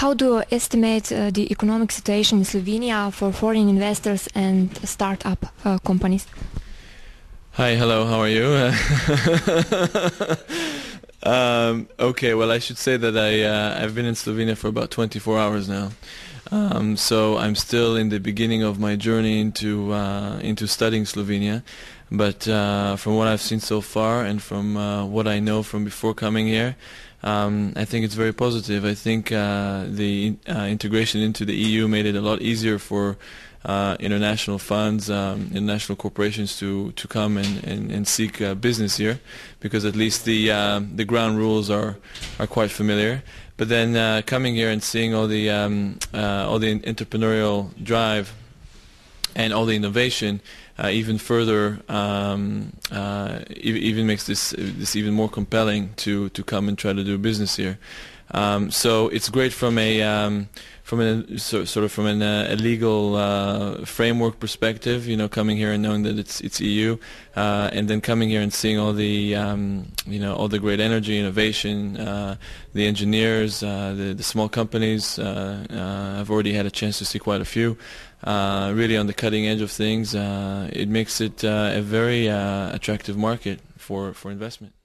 how do you estimate uh, the economic situation in Slovenia for foreign investors and startup uh, companies? Hi, hello, how are you? um, okay, well, I should say that I, uh, I've been in Slovenia for about 24 hours now. Um, so I'm still in the beginning of my journey into uh, into studying Slovenia, but uh, from what I've seen so far and from uh, what I know from before coming here, um, I think it's very positive. I think uh, the uh, integration into the EU made it a lot easier for uh, international funds, um, international corporations to, to come and, and, and seek uh, business here, because at least the um, the ground rules are are quite familiar. But then uh, coming here and seeing all the um, uh, all the entrepreneurial drive and all the innovation uh, even further um, uh, even makes this this even more compelling to to come and try to do business here. Um, so it's great from a um, from a so, sort of from an, uh, a legal uh, framework perspective, you know, coming here and knowing that it's it's EU, uh, and then coming here and seeing all the um, you know all the great energy, innovation, uh, the engineers, uh, the the small companies. Uh, I've already had a chance to see quite a few. really on the cutting edge of things, it makes it a very attractive market for for investment.